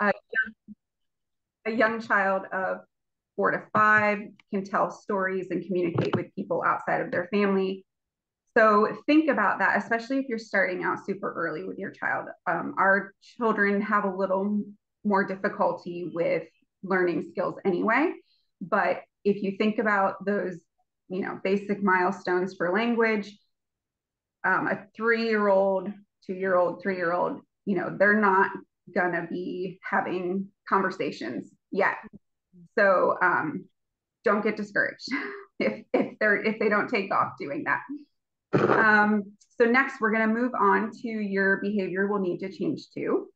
A young, a young child of four to five can tell stories and communicate with people outside of their family. So think about that, especially if you're starting out super early with your child. Um, our children have a little more difficulty with learning skills anyway. But if you think about those, you know, basic milestones for language, um, a three-year-old, two-year-old, three-year-old, you know, they're not gonna be having conversations yet. So um, don't get discouraged if if they're if they don't take off doing that. Um, so next, we're going to move on to your behavior will need to change too.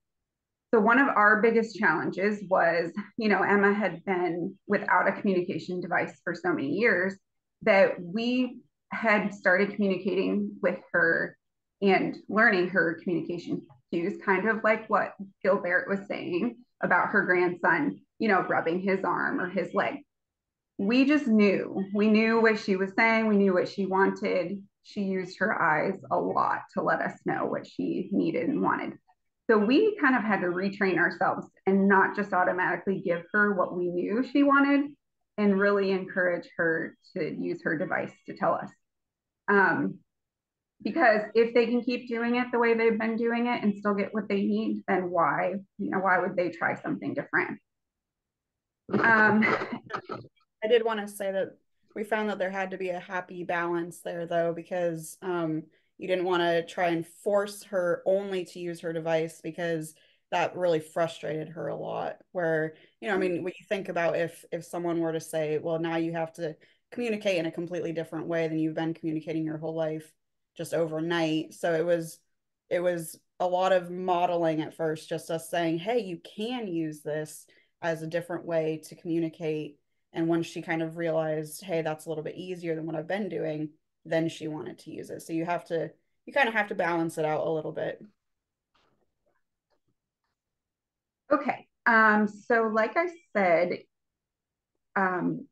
So one of our biggest challenges was, you know, Emma had been without a communication device for so many years that we had started communicating with her and learning her communication cues, kind of like what Gilbert was saying about her grandson, you know, rubbing his arm or his leg. We just knew. We knew what she was saying. We knew what she wanted. She used her eyes a lot to let us know what she needed and wanted. So we kind of had to retrain ourselves and not just automatically give her what we knew she wanted and really encourage her to use her device to tell us. Um, because if they can keep doing it the way they've been doing it and still get what they need, then why, you know, why would they try something different? Um, I did want to say that we found that there had to be a happy balance there though, because um, you didn't want to try and force her only to use her device because that really frustrated her a lot where you know i mean when you think about if if someone were to say well now you have to communicate in a completely different way than you've been communicating your whole life just overnight. So it was it was a lot of modeling at first, just us saying, hey, you can use this as a different way to communicate. And once she kind of realized, hey, that's a little bit easier than what I've been doing, then she wanted to use it. So you have to you kind of have to balance it out a little bit. Okay. Um, so like I said, um,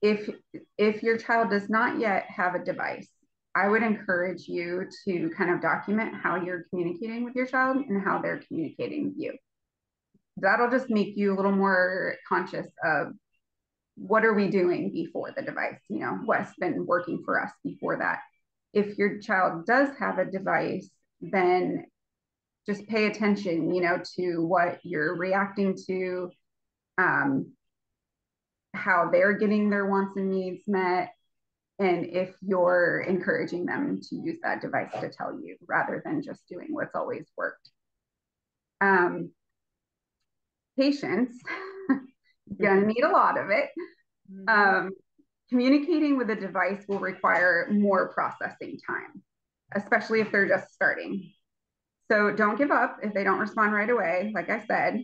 if if your child does not yet have a device, I would encourage you to kind of document how you're communicating with your child and how they're communicating with you. That'll just make you a little more conscious of what are we doing before the device, you know, what's been working for us before that. If your child does have a device, then just pay attention, you know, to what you're reacting to, um, how they're getting their wants and needs met, and if you're encouraging them to use that device to tell you rather than just doing what's always worked. Um, patience, you're gonna need a lot of it. Mm-hmm. Um, communicating with a device will require more processing time, especially if they're just starting. So don't give up if they don't respond right away. Like I said,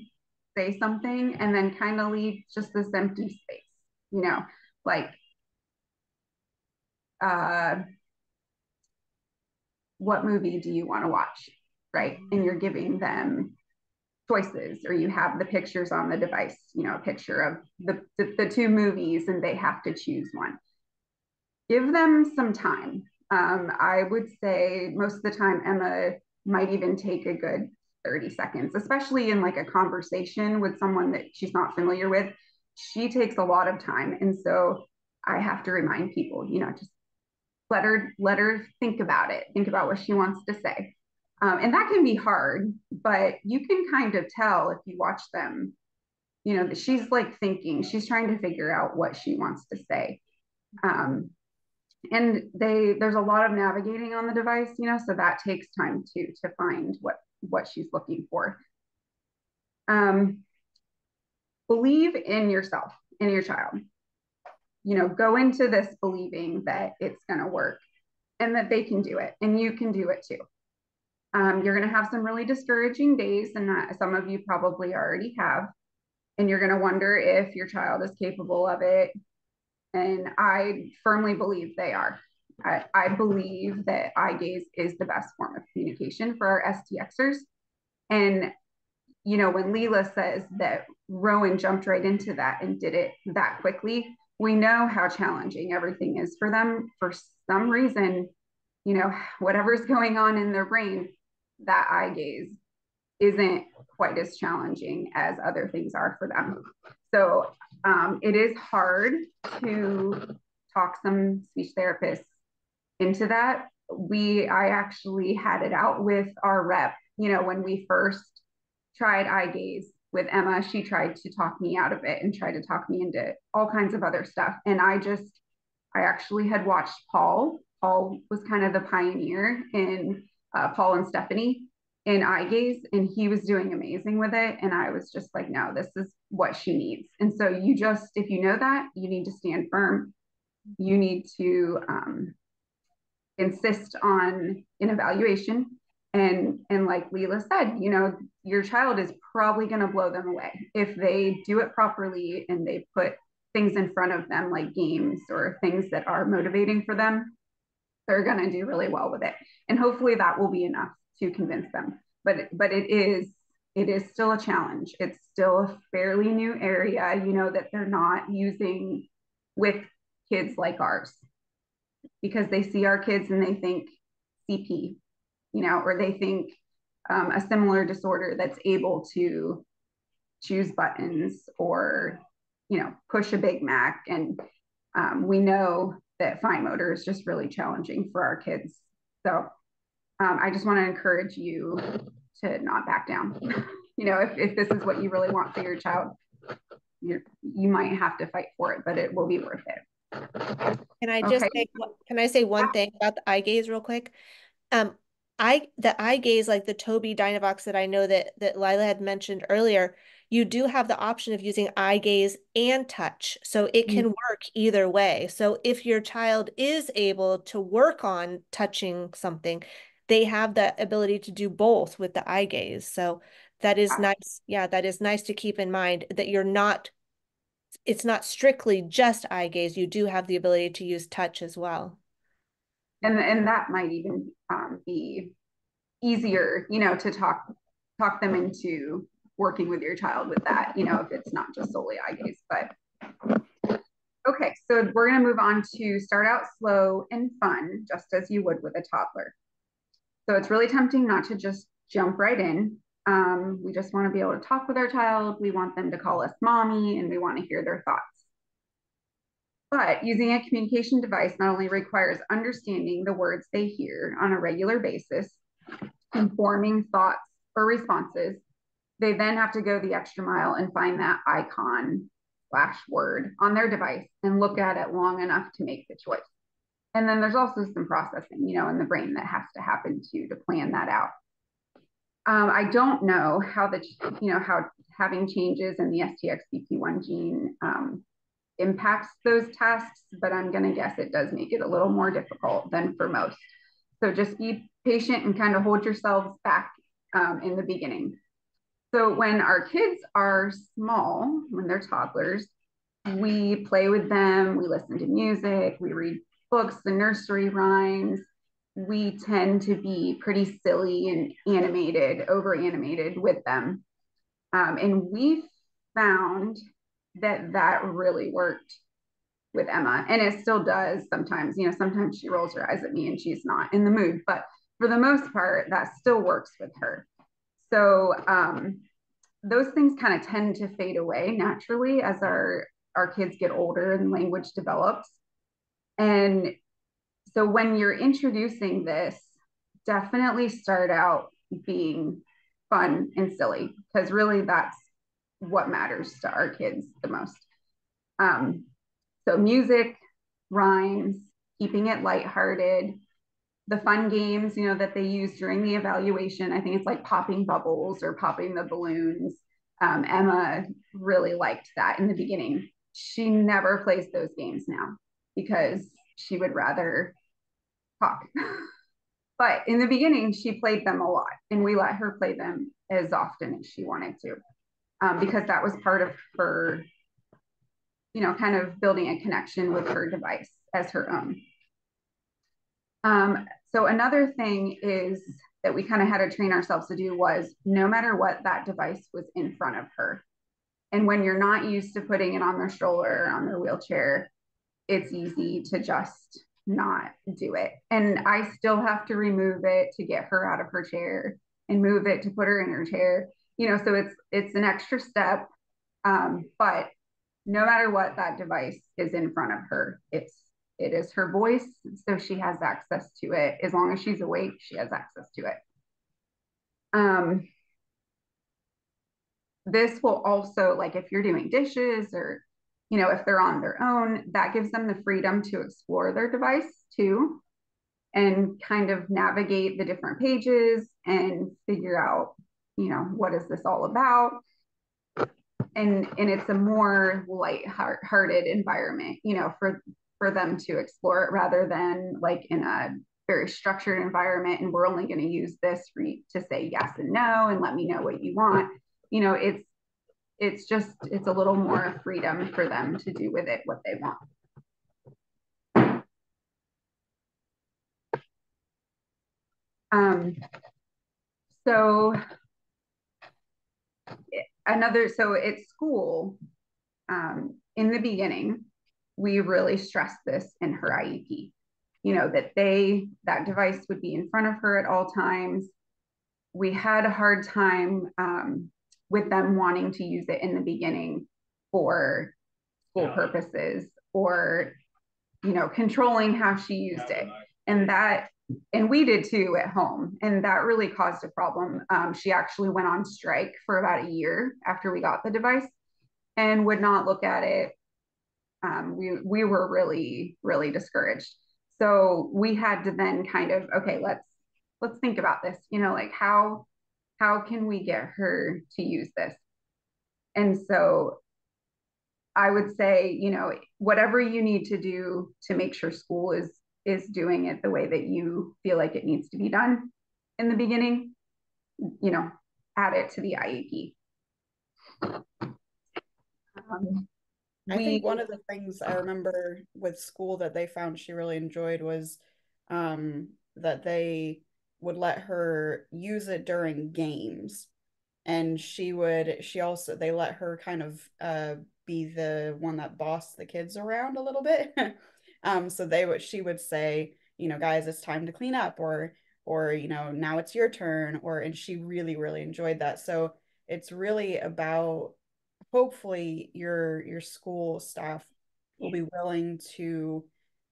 say something and then kind of leave just this empty space, you know, like uh, what movie do you want to watch, right? And you're giving them choices, or you have the pictures on the device, you know, a picture of the, the, the two movies, and they have to choose one. Give them some time. Um, I would say most of the time, Emma might even take a good 30 seconds, especially in like a conversation with someone that she's not familiar with. She takes a lot of time. And so I have to remind people, you know, just let her let her think about it think about what she wants to say. Um, and that can be hard but you can kind of tell if you watch them you know that she's like thinking she's trying to figure out what she wants to say. Um, and they there's a lot of navigating on the device you know so that takes time too to find what what she's looking for. Um, believe in yourself in your child you know, go into this believing that it's going to work and that they can do it and you can do it too. Um, you're going to have some really discouraging days, and that some of you probably already have. And you're going to wonder if your child is capable of it. And I firmly believe they are. I, I believe that eye gaze is the best form of communication for our STXers. And, you know, when Leela says that Rowan jumped right into that and did it that quickly, we know how challenging everything is for them for some reason you know whatever's going on in their brain that eye gaze isn't quite as challenging as other things are for them. So um, it is hard to talk some speech therapists into that. We, I actually had it out with our rep, you know, when we first tried eye gaze with Emma, she tried to talk me out of it and tried to talk me into all kinds of other stuff. And I just, I actually had watched Paul. Paul was kind of the pioneer in uh, Paul and Stephanie in eye gaze, and he was doing amazing with it. And I was just like, no, this is what she needs. And so you just, if you know that, you need to stand firm. You need to um, insist on an evaluation and and like Leila said, you know, your child is probably going to blow them away if they do it properly and they put things in front of them like games or things that are motivating for them. They're going to do really well with it, and hopefully that will be enough to convince them. But but it is it is still a challenge. It's still a fairly new area, you know, that they're not using with kids like ours because they see our kids and they think CP you know, or they think um, a similar disorder that's able to choose buttons or, you know, push a BIGmack. And um, we know that fine motor is just really challenging for our kids. So um, I just want to encourage you to not back down. you know, if, if this is what you really want for your child, you you might have to fight for it, but it will be worth it. Can I just okay. say, can I say one thing about the eye gaze real quick? Um, I the eye gaze like the Tobii Dynavox that I know that that Lila had mentioned earlier, you do have the option of using eye gaze and touch. So it can mm. work either way. So if your child is able to work on touching something, they have the ability to do both with the eye gaze. So that is nice. Yeah, that is nice to keep in mind that you're not it's not strictly just eye gaze. You do have the ability to use touch as well and and that might even um, be easier you know to talk talk them into working with your child with that you know if it's not just solely eye gaze but okay so we're going to move on to start out slow and fun just as you would with a toddler. So it's really tempting not to just jump right in. Um, we just want to be able to talk with our child. We want them to call us mommy and we want to hear their thoughts but using a communication device not only requires understanding the words they hear on a regular basis, informing thoughts or responses, they then have to go the extra mile and find that icon slash word on their device and look at it long enough to make the choice. And then there's also some processing, you know, in the brain that has to happen too to plan that out. Um, I don't know how the, you know, how having changes in the STXBP1 gene um, impacts those tasks, but I'm going to guess it does make it a little more difficult than for most. So just be patient and kind of hold yourselves back um, in the beginning. So when our kids are small, when they're toddlers, we play with them, we listen to music, we read books, the nursery rhymes. We tend to be pretty silly and animated, over animated with them. Um, and we found that that really worked with Emma. And it still does sometimes. You know, sometimes she rolls her eyes at me and she's not in the mood, but for the most part, that still works with her. So um, those things kind of tend to fade away naturally as our our kids get older and language develops. And so when you're introducing this, definitely start out being fun and silly because really that's what matters to our kids the most. Um, so music, rhymes, keeping it lighthearted, the fun games, you know, that they use during the evaluation. I think it's like popping bubbles or popping the balloons. Um, Emma really liked that in the beginning. She never plays those games now because she would rather talk. but in the beginning, she played them a lot, and we let her play them as often as she wanted to um, because that was part of her, you know, kind of building a connection with her device as her own. Um, so another thing is that we kind of had to train ourselves to do was no matter what that device was in front of her. And when you're not used to putting it on their stroller or on their wheelchair, it's easy to just not do it. And I still have to remove it to get her out of her chair and move it to put her in her chair. You know, so it's it's an extra step. Um, but no matter what that device is in front of her, it's it is her voice, so she has access to it. As long as she's awake, she has access to it. Um, this will also, like if you're doing dishes or, you know, if they're on their own, that gives them the freedom to explore their device too and kind of navigate the different pages and figure out, you know, what is this all about? And and it's a more light-hearted environment, you know, for for them to explore it rather than like in a very structured environment and we're only going to use this for you to say yes and no and let me know what you want you know it's it's just it's a little more freedom for them to do with it what they want um so another so at school um in the beginning we really stressed this in her iep you know that they that device would be in front of her at all times. We had a hard time um, with them wanting to use it in the beginning for school purposes or you know controlling how she used it. And that and we did too at home and that really caused a problem. Um, she actually went on strike for about a year after we got the device and would not look at it. Um, we we were really really discouraged. So we had to then kind of okay let's let's think about this you know like how how can we get her to use this? And so i would say you know whatever you need to do to make sure school is is doing it the way that you feel like it needs to be done in the beginning you know add it to the iep um, I we, think one of the things I remember with school that they found she really enjoyed was um, that they would let her use it during games. And she would, she also, they let her kind of uh, be the one that bossed the kids around a little bit. um, so they would, she would say, you know, guys, it's time to clean up, or, or, you know, now it's your turn, or, and she really, really enjoyed that. So it's really about hopefully your your school staff will be willing to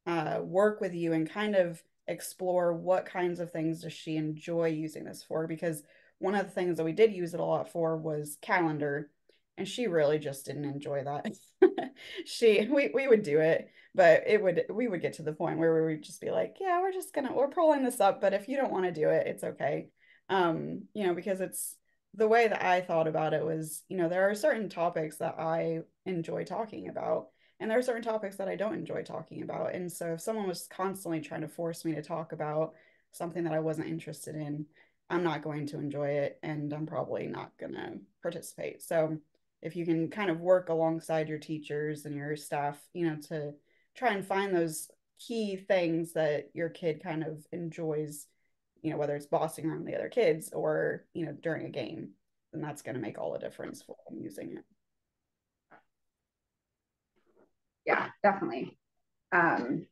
uh, work with you and kind of explore what kinds of things does she enjoy using this for because one of the things that we did use it a lot for was calendar and she really just didn't enjoy that she we, we would do it but it would we would get to the point where we would just be like yeah we're just gonna we're pulling this up but if you don't want to do it it's okay um you know because it's the way that I thought about it was, you know, there are certain topics that I enjoy talking about, and there are certain topics that I don't enjoy talking about. And so if someone was constantly trying to force me to talk about something that I wasn't interested in, I'm not going to enjoy it and I'm probably not going to participate. So if you can kind of work alongside your teachers and your staff, you know, to try and find those key things that your kid kind of enjoys you know, whether it's bossing around the other kids or, you know, during a game, then that's going to make all the difference for them using it. Yeah, definitely. Um,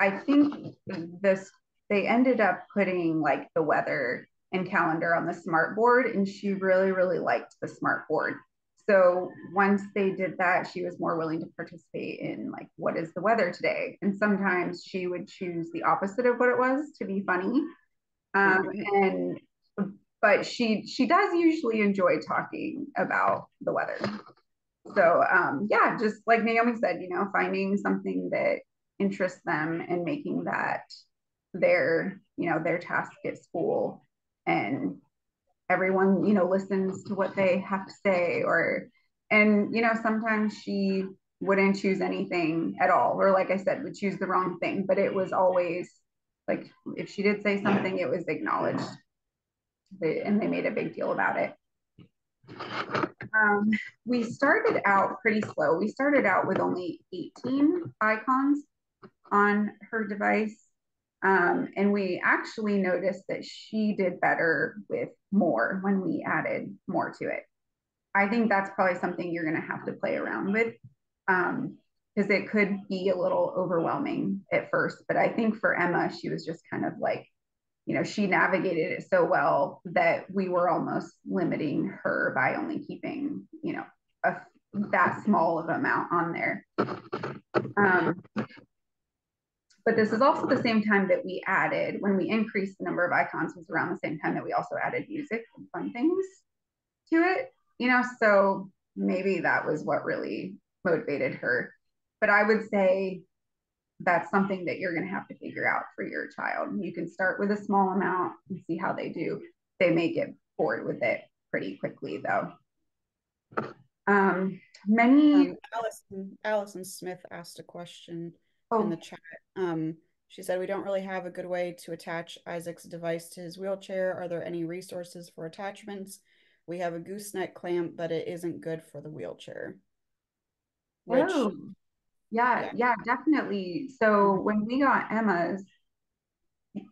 I think this, they ended up putting like the weather and calendar on the smart board, and she really, really liked the smart board. So once they did that, she was more willing to participate in like, what is the weather today? And sometimes she would choose the opposite of what it was to be funny um, and but she she does usually enjoy talking about the weather. So um, yeah, just like Naomi said, you know, finding something that interests them and making that their you know their task at school and everyone you know listens to what they have to say or and you know sometimes she wouldn't choose anything at all or like i said would choose the wrong thing but it was always like if she did say something, it was acknowledged. They, and they made a big deal about it. Um, we started out pretty slow. We started out with only 18 icons on her device. Um, and we actually noticed that she did better with more when we added more to it. I think that's probably something you're going to have to play around with. Um, because it could be a little overwhelming at first. But I think for Emma, she was just kind of like, you know, she navigated it so well that we were almost limiting her by only keeping, you know, a that small of amount on there. Um, but this is also the same time that we added, when we increased the number of icons was around the same time that we also added music and fun things to it, you know, so maybe that was what really motivated her. But I would say that's something that you're going to have to figure out for your child. You can start with a small amount and see how they do. They may get bored with it pretty quickly though. Um, many um, Allison Allison Smith asked a question oh. in the chat. Um, she said we don't really have a good way to attach Isaac's device to his wheelchair. Are there any resources for attachments? We have a gooseneck clamp, but it isn't good for the wheelchair. Which, oh, yeah, yeah, yeah, definitely. So when we got Emma's,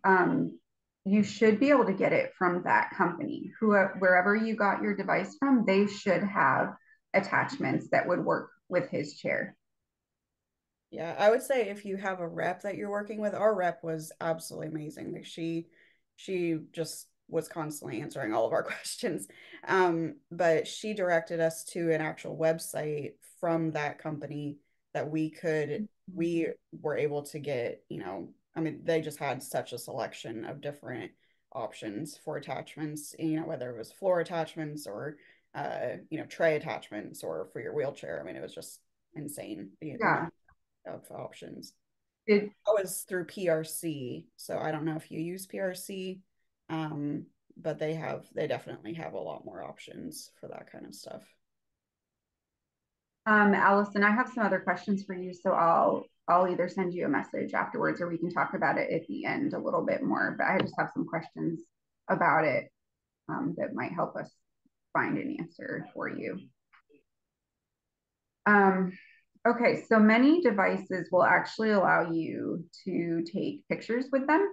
um, you should be able to get it from that company. Who, wherever you got your device from, they should have attachments that would work with his chair. Yeah, I would say if you have a rep that you're working with, our rep was absolutely amazing. Like she she just was constantly answering all of our questions. Um, but she directed us to an actual website from that company that we could we mm-hmm. were able to get, you know, I mean, they just had such a selection of different options for attachments, you know, whether it was floor attachments or uh, you know, tray attachments or for your wheelchair. I mean, it was just insane. The yeah. Of options. It that was through PRC, so I don't know if you use PRC, um, but they have they definitely have a lot more options for that kind of stuff. Um, Allison, I have some other questions for you, so I'll I'll either send you a message afterwards or we can talk about it at the end a little bit more. But I just have some questions about it um, that might help us find an answer for you. Um, okay, so many devices will actually allow you to take pictures with them.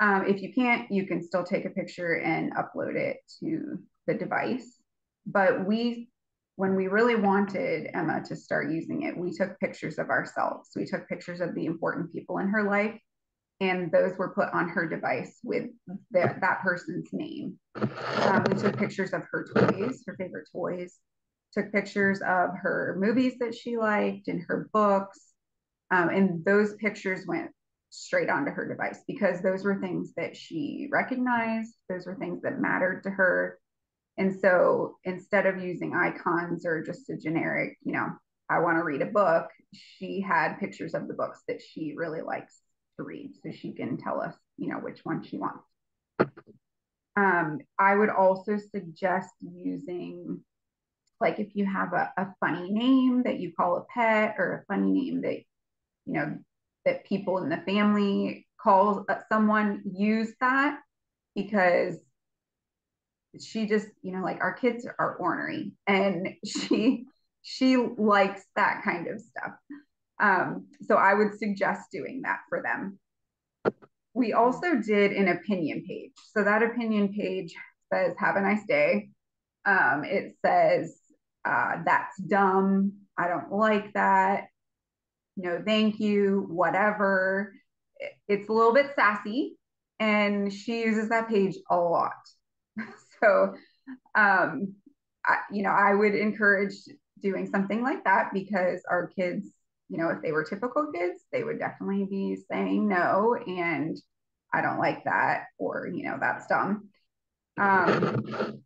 Um, if you can't, you can still take a picture and upload it to the device. But we, when we really wanted Emma to start using it, we took pictures of ourselves. We took pictures of the important people in her life and those were put on her device with the, that person's name. Um, we took pictures of her toys, her favorite toys, took pictures of her movies that she liked and her books. Um, and those pictures went straight onto her device because those were things that she recognized, those were things that mattered to her. And so instead of using icons or just a generic, you know, I want to read a book, she had pictures of the books that she really likes to read so she can tell us, you know, which one she wants. Um, I would also suggest using, like, if you have a, a funny name that you call a pet or a funny name that, you know, that people in the family call someone, use that because she just, you know, like our kids are ornery and she she likes that kind of stuff. Um, so I would suggest doing that for them. We also did an opinion page. So that opinion page says, have a nice day. Um, it says, uh, that's dumb. I don't like that. No, thank you, whatever. It's a little bit sassy and she uses that page a lot. so, um, I, you know, I would encourage doing something like that because our kids you know, if they were typical kids, they would definitely be saying no and I don't like that, or, you know, that's dumb. Um,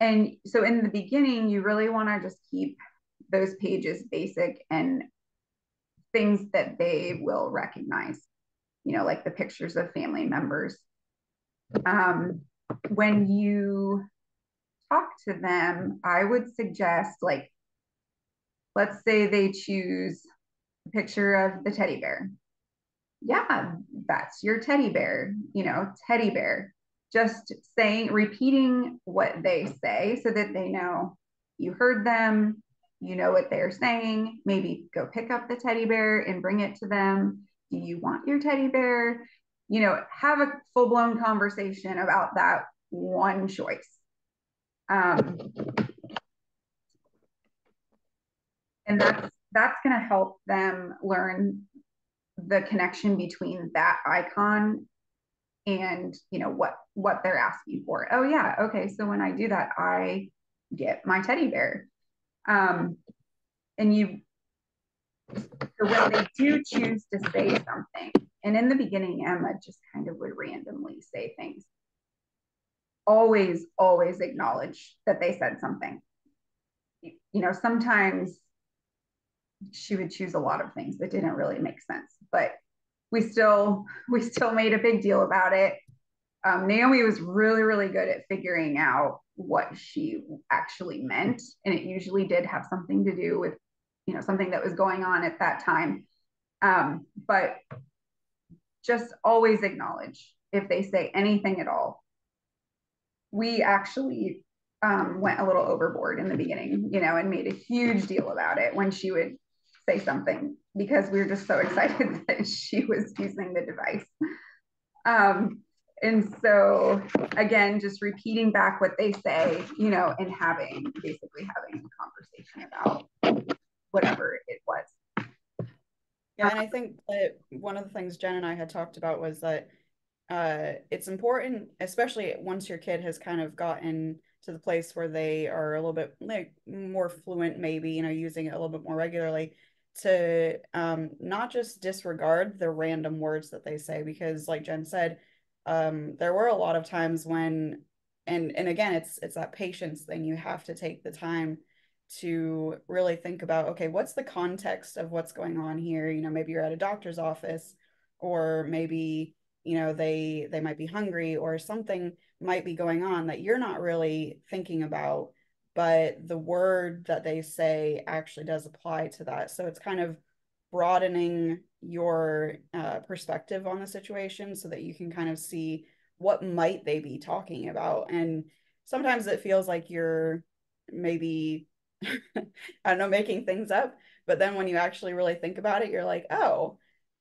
and so in the beginning, you really want to just keep those pages basic and things that they will recognize, you know, like the pictures of family members. Um, when you talk to them, I would suggest like let's say they choose a picture of the teddy bear. Yeah, that's your teddy bear, you know, teddy bear. Just saying, repeating what they say so that they know you heard them, you know what they're saying. Maybe go pick up the teddy bear and bring it to them. Do you want your teddy bear? You know, have a full blown conversation about that one choice. Um, and that's that's going to help them learn the connection between that icon and you know what what they're asking for. Oh yeah okay so when i do that i get my teddy bear. Um and you so when they do choose to say something and in the beginning emma just kind of would randomly say things. Always always acknowledge that they said something. You know sometimes she would choose a lot of things that didn't really make sense but we still we still made a big deal about it. Um, Naomi was really really good at figuring out what she actually meant, and it usually did have something to do with you know something that was going on at that time. Um, but just always acknowledge if they say anything at all. We actually um, went a little overboard in the beginning, you know, and made a huge deal about it when she would say something because we were just so excited that she was using the device. Um, and so again, just repeating back what they say, you know, and having basically having a conversation about whatever it was. Yeah, and I think that one of the things Jen and I had talked about was that uh, it's important, especially once your kid has kind of gotten to the place where they are a little bit like more fluent, maybe, you know, using it a little bit more regularly, to um, not just disregard the random words that they say because like jen said um, there were a lot of times when and and again it's it's that patience thing. You have to take the time to really think about okay what's the context of what's going on here? You know maybe you're at a doctor's office or maybe you know they they might be hungry or something might be going on that you're not really thinking about but the word that they say actually does apply to that. So it's kind of broadening your uh, perspective on the situation so that you can kind of see what might they be talking about. And sometimes it feels like you're maybe, I don't know, making things up. But then when you actually really think about it, you're like, oh,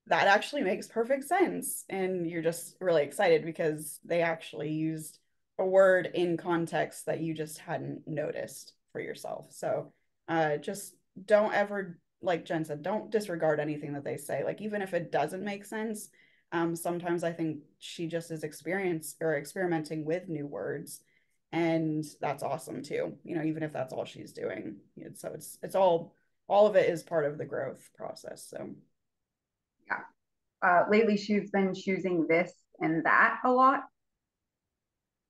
that actually makes perfect sense. And you're just really excited because they actually used a word in context that you just hadn't noticed for yourself. So uh, just don't ever, like Jen said, don't disregard anything that they say. Like even if it doesn't make sense, um, sometimes I think she just is experience or experimenting with new words, and that's awesome too. You know, even if that's all she's doing. So it's it's all all of it is part of the growth process. So yeah, uh, lately she's been choosing this and that a lot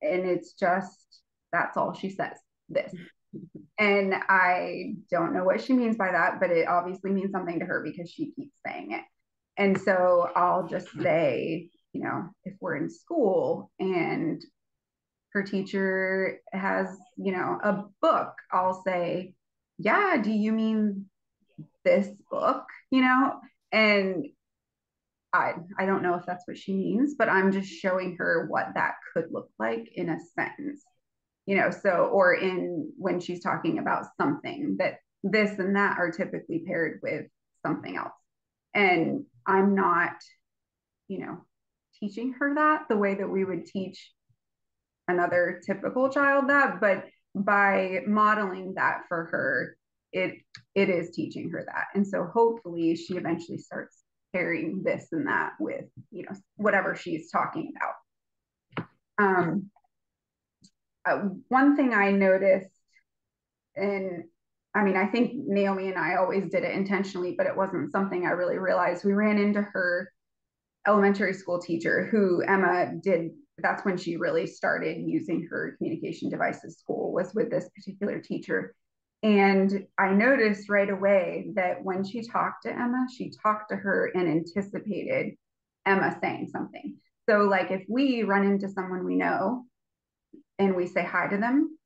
and it's just that's all she says this. And i don't know what she means by that but it obviously means something to her because she keeps saying it. And so i'll just say you know if we're in school and her teacher has you know a book i'll say yeah do you mean this book? you know? And I, I don't know if that's what she means, but I'm just showing her what that could look like in a sentence, you know. So, or in when she's talking about something that this and that are typically paired with something else. And I'm not, you know, teaching her that the way that we would teach another typical child that, but by modeling that for her, it it is teaching her that. And so hopefully she eventually starts pairing this and that with you know whatever she's talking about. Um, uh, one thing i noticed and i mean i think naomi and i always did it intentionally but it wasn't something i really realized. We ran into her elementary school teacher who emma did that's when she really started using her communication devices school was with this particular teacher and I noticed right away that when she talked to Emma, she talked to her and anticipated Emma saying something. So, like if we run into someone we know and we say hi to them,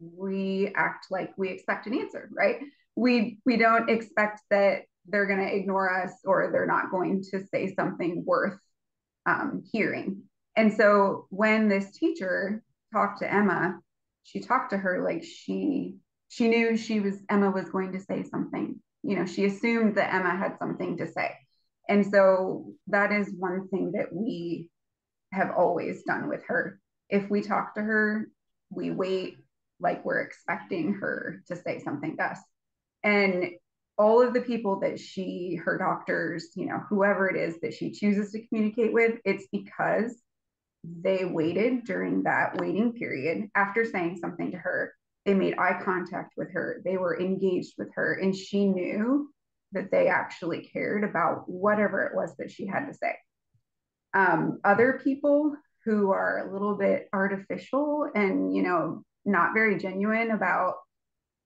we act like we expect an answer, right? We we don't expect that they're going to ignore us or they're not going to say something worth um, hearing. And so when this teacher talked to Emma, she talked to her like she she knew she was Emma was going to say something. You know, she assumed that Emma had something to say. And so that is one thing that we have always done with her. If we talk to her, we wait like we're expecting her to say something to us. And all of the people that she, her doctors, you know, whoever it is that she chooses to communicate with, it's because they waited during that waiting period after saying something to her. They made eye contact with her. They were engaged with her, and she knew that they actually cared about whatever it was that she had to say. Um, other people who are a little bit artificial and, you know, not very genuine about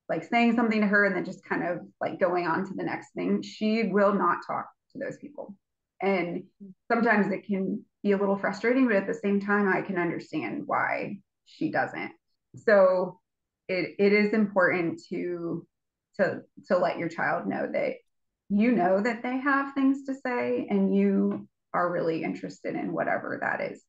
like saying something to her and then just kind of like going on to the next thing, she will not talk to those people. And sometimes it can be a little frustrating, but at the same time, I can understand why she doesn't. So it, it is important to to to let your child know that you know that they have things to say and you are really interested in whatever that is.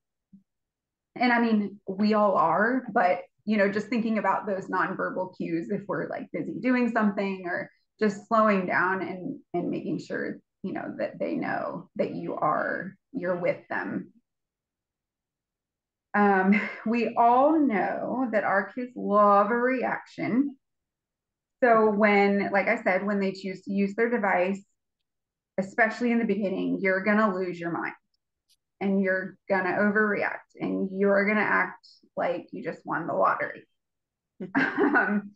And I mean, we all are, but you know, just thinking about those nonverbal cues if we're like busy doing something or just slowing down and and making sure, you know, that they know that you are you're with them. Um, we all know that our kids love a reaction. So when, like I said, when they choose to use their device, especially in the beginning, you're gonna lose your mind and you're gonna overreact and you're gonna act like you just won the lottery. um,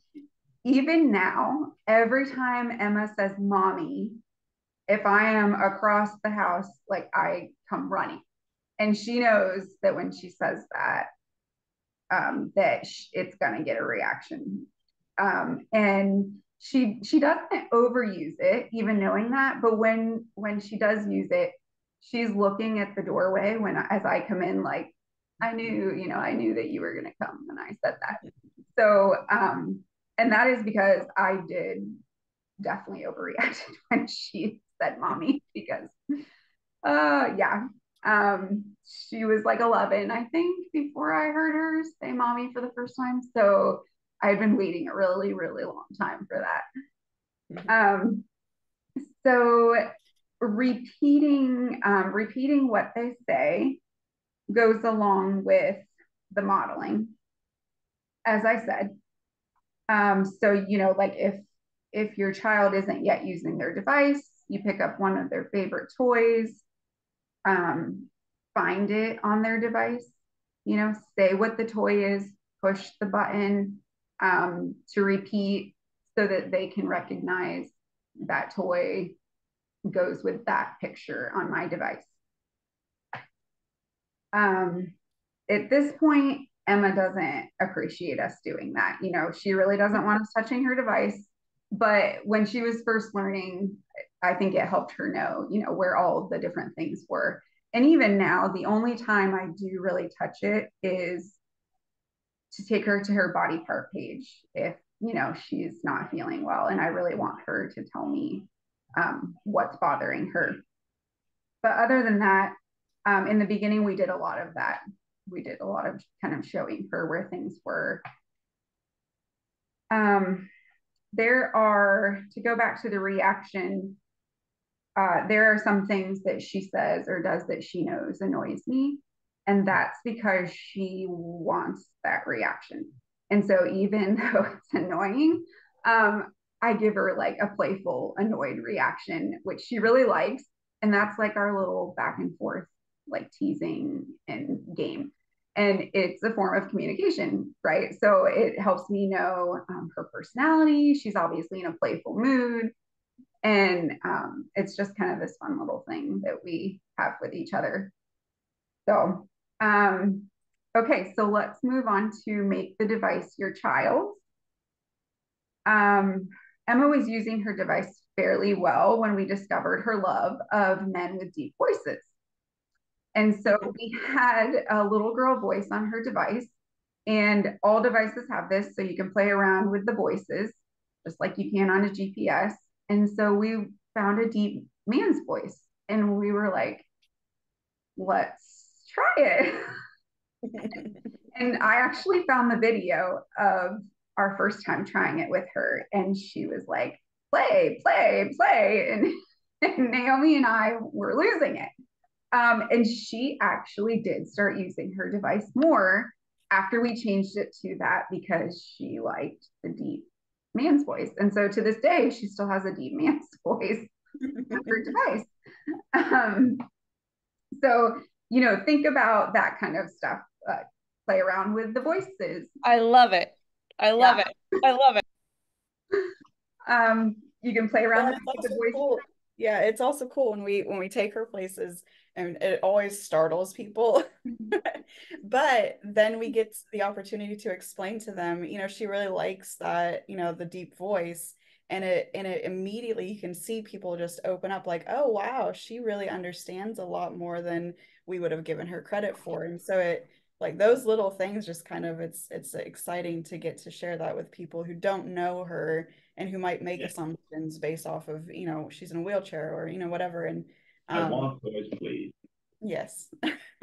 even now, every time Emma says mommy, if I am across the house, like I come running. And she knows that when she says that, um, that it's gonna get a reaction. Um, and she she doesn't overuse it, even knowing that. But when when she does use it, she's looking at the doorway when as I come in, like I knew, you know, I knew that you were going to come and I said that. So, um, and that is because I did definitely overreact when she said mommy because, uh, yeah, um, she was like 11, I think, before I heard her say mommy for the first time. So I had been waiting a really, really long time for that. Mm-hmm. Um, so repeating, um, repeating what they say goes along with the modeling. As I said, um, so you know, like if if your child isn't yet using their device, you pick up one of their favorite toys, um, find it on their device, you know, say what the toy is, push the button um, to repeat so that they can recognize that toy goes with that picture on my device. Um, at this point, Emma doesn't appreciate us doing that. You know, she really doesn't want us touching her device. But when she was first learning, I think it helped her know, you know, where all the different things were. And even now, the only time I do really touch it is to take her to her body part page if, you know, she's not feeling well. And I really want her to tell me um, what's bothering her. But other than that, um, in the beginning, we did a lot of that. We did a lot of kind of showing her where things were. Um, there are, to go back to the reaction, uh, there are some things that she says or does that she knows annoys me. And that's because she wants that reaction. And so even though it's annoying, um, I give her like a playful, annoyed reaction, which she really likes. And that's like our little back and forth like teasing and game and it's a form of communication right so it helps me know um, her personality she's obviously in a playful mood and um, it's just kind of this fun little thing that we have with each other. So um, okay so let's move on to make the device your child. Um, emma was using her device fairly well when we discovered her love of men with deep voices. And so we had a little girl voice on her device, and all devices have this, so you can play around with the voices, just like you can on a GPS. And so we found a deep man's voice, and we were like, let's try it. and I actually found the video of our first time trying it with her, and she was like, play, play, play. And, and Naomi and I were losing it. Um, and she actually did start using her device more after we changed it to that because she liked the deep man's voice. And so to this day, she still has a deep man's voice on her device. Um, so you know, think about that kind of stuff. Uh, play around with the voices. I love it. I love yeah. it. I love it. Um, you can play around with the voices. Cool. Yeah, it's also cool when we when we take her places and it always startles people. Mm-hmm. but then we mm-hmm. get the opportunity to explain to them, you know, she really likes that, you know, the deep voice and it and it immediately you can see people just open up like, "Oh, wow, she really understands a lot more than we would have given her credit for." And so it like those little things just kind of it's it's exciting to get to share that with people who don't know her and who might make yeah. assumptions based off of, you know, she's in a wheelchair or, you know, whatever and um, I want those, please. Yes.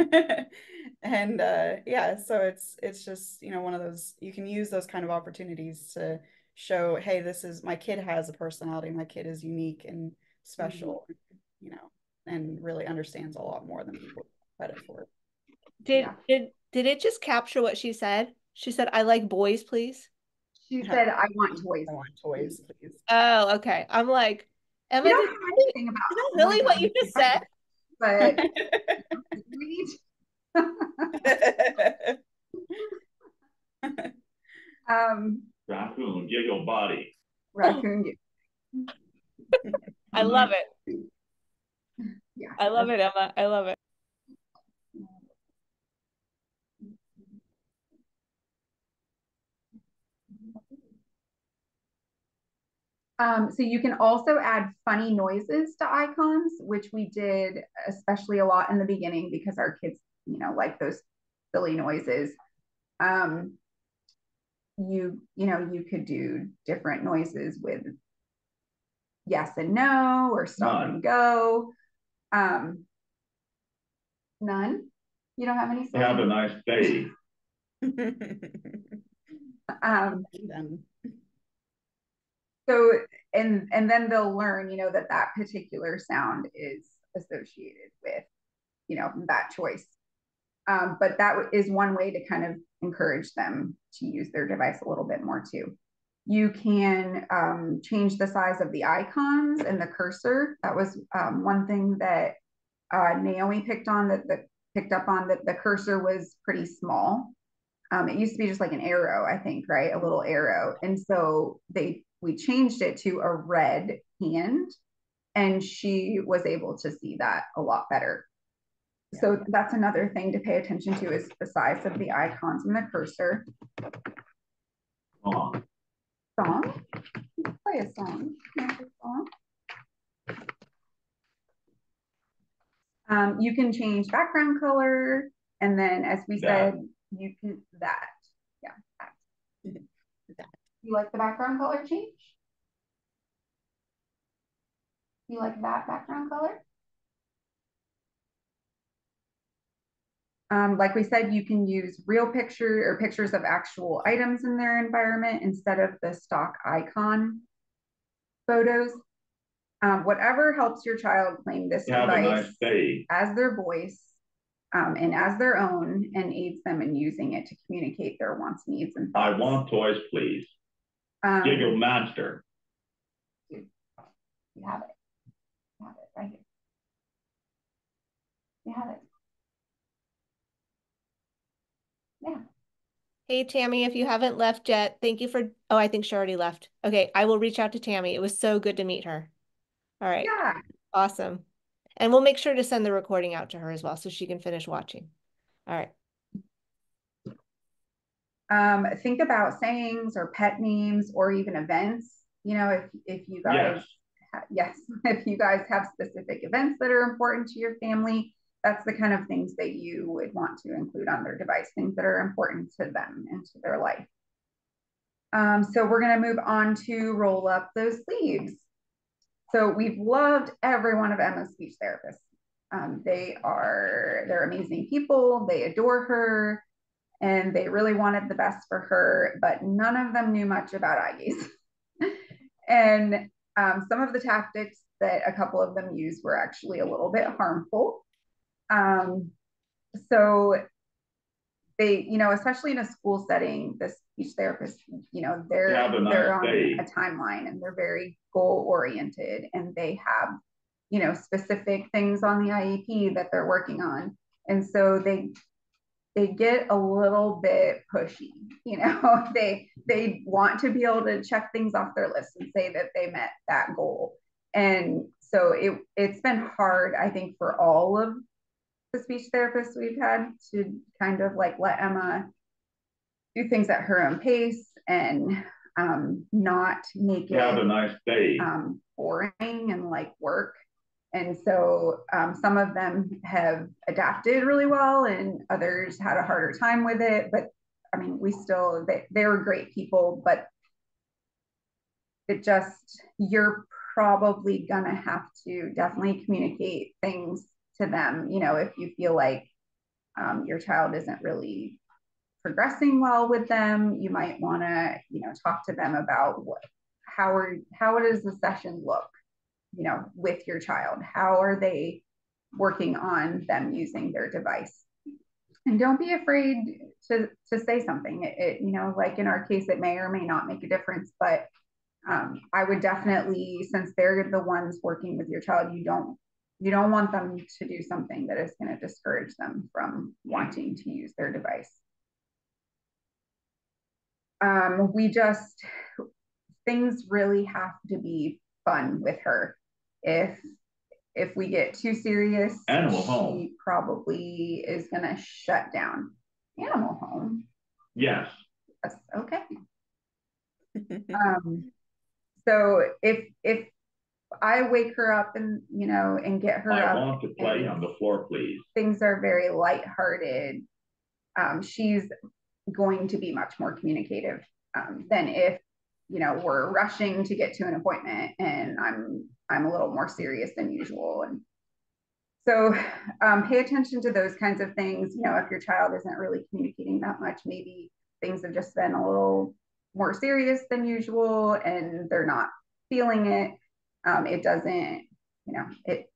and uh, yeah, so it's it's just, you know, one of those you can use those kind of opportunities to show, hey, this is my kid has a personality, my kid is unique and special, mm-hmm. you know, and really understands a lot more than people credit for. Did yeah. did did it just capture what she said? She said, I like boys, please. She said, I want toys. I want toys, please. Oh, okay. I'm like, Emma, did, anything about is that really what you just said? but um, raccoon, giggle body. Raccoon. I love it. Yeah. I love it, Emma. I love it. Um, so you can also add funny noises to icons, which we did especially a lot in the beginning because our kids, you know, like those silly noises. Um, you, you know, you could do different noises with yes and no or stop none. and go. Um, none. You don't have any. Have a nice day. um, so and and then they'll learn you know that that particular sound is associated with you know that choice. Um, but that is one way to kind of encourage them to use their device a little bit more too. You can um, change the size of the icons and the cursor. That was um, one thing that uh, naomi picked on that, that picked up on that the cursor was pretty small. Um, it used to be just like an arrow i think right? A little arrow. And so they we changed it to a red hand and she was able to see that a lot better. Yeah. So that's another thing to pay attention to is the size of the icons and the cursor. Song. Song? Play a song. song. Um, you can change background color, and then as we that. said, you can that. Yeah, that. that. You like the background color change? You like that background color? Um, like we said, you can use real picture or pictures of actual items in their environment instead of the stock icon photos. Um, whatever helps your child claim this Have device nice as their voice um, and as their own and aids them in using it to communicate their wants, needs, and thoughts. I want toys, please. Um, Giggle Monster. You have it. You have it right here. You have it. Yeah. Hey, Tammy, if you haven't left yet, thank you for, oh, I think she already left. Okay, I will reach out to Tammy. It was so good to meet her. All right. Yeah. Awesome. And we'll make sure to send the recording out to her as well so she can finish watching. All right. Um, think about sayings or pet names or even events. You know, if if you guys yes. yes, if you guys have specific events that are important to your family, that's the kind of things that you would want to include on their device, things that are important to them and to their life. Um, so we're going to move on to roll up those sleeves. So we've loved every one of Emma's speech therapists. Um, they are, they're amazing people. They adore her and they really wanted the best for her, but none of them knew much about gaze. and um, some of the tactics that a couple of them used were actually a little bit harmful. Um, so they, you know, especially in a school setting, the speech therapist, you know, they're nice they're on day. a timeline and they're very goal oriented and they have, you know, specific things on the IEP that they're working on And so they they get a little bit pushy, you know, they they want to be able to check things off their list and say that they met that goal. And so it it's been hard, I think, for all of the speech therapists we've had to kind of like let Emma do things at her own pace and um, not make it have a nice day um, boring and like work. And so um, some of them have adapted really well, and others had a harder time with it. But I mean, we still they, they were great people, but it just you're probably gonna have to definitely communicate things to them. You know, if you feel like um, your child isn't really progressing well with them, you might want to, you know, talk to them about what, how are, how does the session look, you know, with your child? How are they working on them using their device? And don't be afraid to to say something. It, it you know, like in our case, it may or may not make a difference, but um, I would definitely, since they're the ones working with your child, you don't you don't want them to do something that is going to discourage them from wanting to use their device um, we just things really have to be fun with her. If if we get too serious, Animal she home. probably is gonna shut down. Animal home. Yes. Yes. Okay. um, so if if I wake her up and you know and get her I up, want to play on the floor, please. Things are very lighthearted. Um, she's going to be much more communicative um, than if you know we're rushing to get to an appointment and i'm i'm a little more serious than usual. And so um, pay attention to those kinds of things. You know if your child isn't really communicating that much maybe things have just been a little more serious than usual and they're not feeling it. Um, it doesn't you know it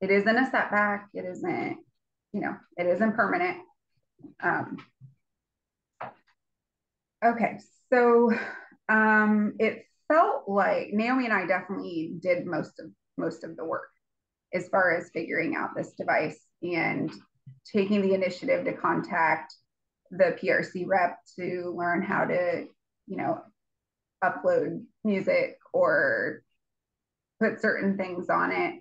it isn't a setback. It isn't you know it isn't permanent. Um, Okay, so um, it felt like Naomi and I definitely did most of most of the work as far as figuring out this device and taking the initiative to contact the PRC rep to learn how to, you know, upload music or put certain things on it.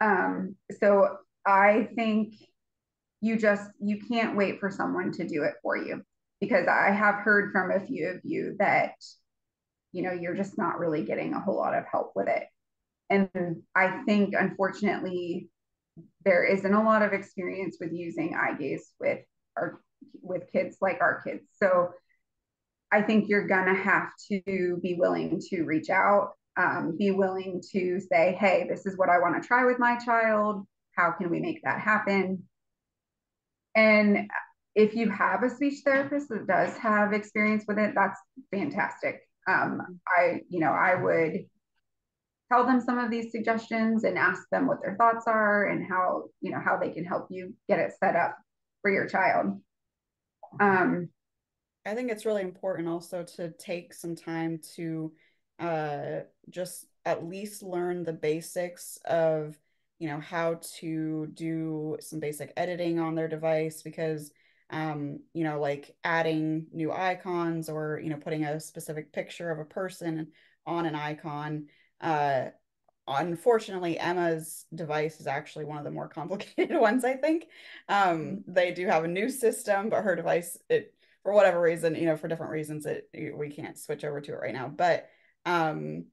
Um, so I think you just you can't wait for someone to do it for you because I have heard from a few of you that, you know, you're just not really getting a whole lot of help with it. And I think, unfortunately, there isn't a lot of experience with using eye gaze with our with kids like our kids. So I think you're gonna have to be willing to reach out, um, be willing to say, hey, this is what I want to try with my child. How can we make that happen? And if you have a speech therapist that does have experience with it, that's fantastic. Um, I, you know, I would tell them some of these suggestions and ask them what their thoughts are and how, you know, how they can help you get it set up for your child. Um, I think it's really important also to take some time to uh, just at least learn the basics of, you know, how to do some basic editing on their device because um, you know, like adding new icons or, you know, putting a specific picture of a person on an icon. Uh, unfortunately, Emma's device is actually one of the more complicated ones, I think. Um, mm-hmm. they do have a new system, but her device, it, for whatever reason, you know, for different reasons, it we can't switch over to it right now. But um,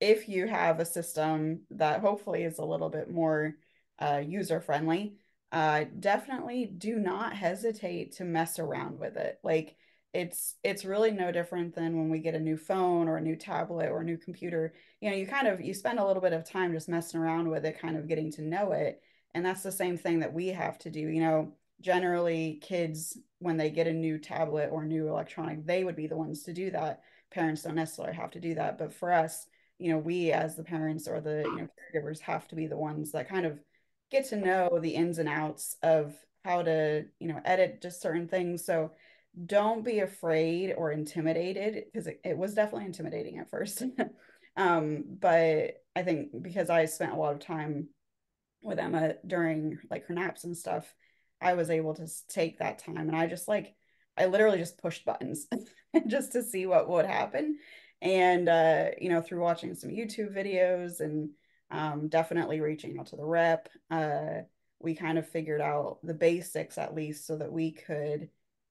if you have a system that hopefully is a little bit more uh, user friendly, uh, definitely do not hesitate to mess around with it. Like it's it's really no different than when we get a new phone or a new tablet or a new computer. You know, you kind of you spend a little bit of time just messing around with it, kind of getting to know it. And that's the same thing that we have to do. You know, generally kids when they get a new tablet or new electronic, they would be the ones to do that. Parents don't necessarily have to do that, but for us, you know, we as the parents or the you know caregivers have to be the ones that kind of get to know the ins and outs of how to, you know, edit just certain things. So don't be afraid or intimidated because it, it, was definitely intimidating at first. um, but I think because I spent a lot of time with Emma during like her naps and stuff, I was able to take that time and I just like I literally just pushed buttons just to see what would happen. And uh, you know, through watching some YouTube videos and um, definitely reaching out to the rep, uh, we kind of figured out the basics at least so that we could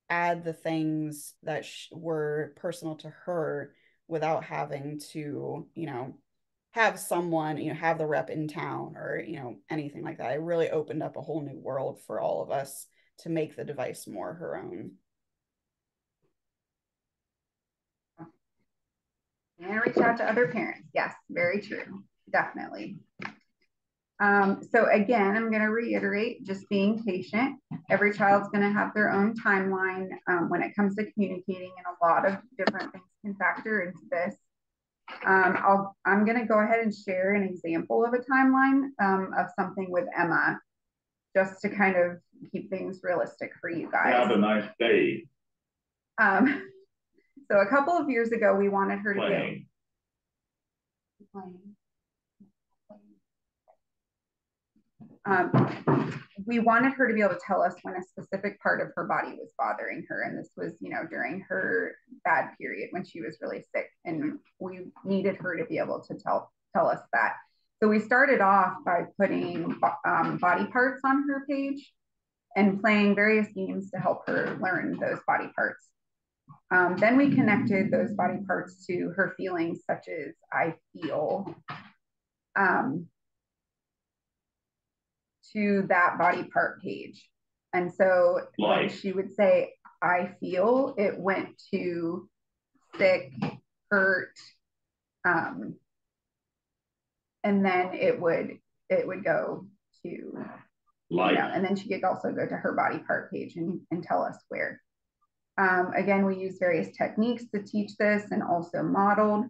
add the things that were personal to her without having to, you know, have someone, you know, have the rep in town or, you know, anything like that. It really opened up a whole new world for all of us to make the device more her own. And reach out to other parents. Yes, very true. Definitely. Um, so again, I'm going to reiterate just being patient. Every child's going to have their own timeline um, when it comes to communicating, and a lot of different things can factor into this. Um, I'll, I'm going to go ahead and share an example of a timeline um, of something with Emma, just to kind of keep things realistic for you guys. Have a nice day. Um, so a couple of years ago, we wanted her to Playing. be playing. Um, we wanted her to be able to tell us when a specific part of her body was bothering her. And this was, you know, during her bad period when she was really sick. And we needed her to be able to tell, tell us that. So we started off by putting um, body parts on her page and playing various games to help her learn those body parts. Um, then we connected those body parts to her feelings, such as I feel. Um, to that body part page. And so like. she would say, I feel, it went to sick, hurt, um, and then it would it would go to like. you know, and then she could also go to her body part page and, and tell us where. Um, again, we use various techniques to teach this and also modeled.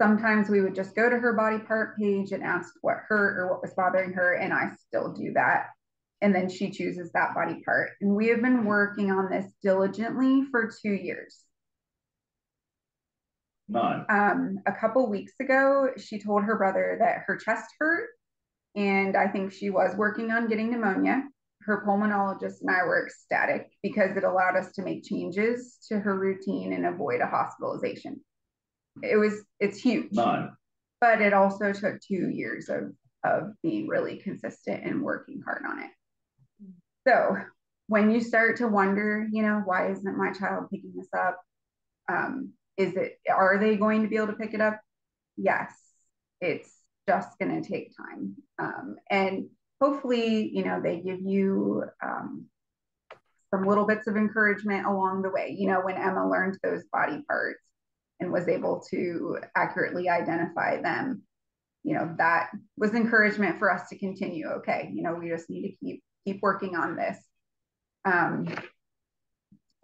Sometimes we would just go to her body part page and ask what hurt or what was bothering her, and I still do that. And then she chooses that body part. And we have been working on this diligently for two years. None. Um, a couple weeks ago, she told her brother that her chest hurt, and I think she was working on getting pneumonia. Her pulmonologist and I were ecstatic because it allowed us to make changes to her routine and avoid a hospitalization it was it's huge. None. But it also took two years of of being really consistent and working hard on it. So when you start to wonder, you know, why isn't my child picking this up? Um, is it are they going to be able to pick it up? Yes, it's just going to take time. Um, and hopefully, you know, they give you um, some little bits of encouragement along the way. You know, when Emma learned those body parts, and was able to accurately identify them you know that was encouragement for us to continue. Okay you know we just need to keep keep working on this. Um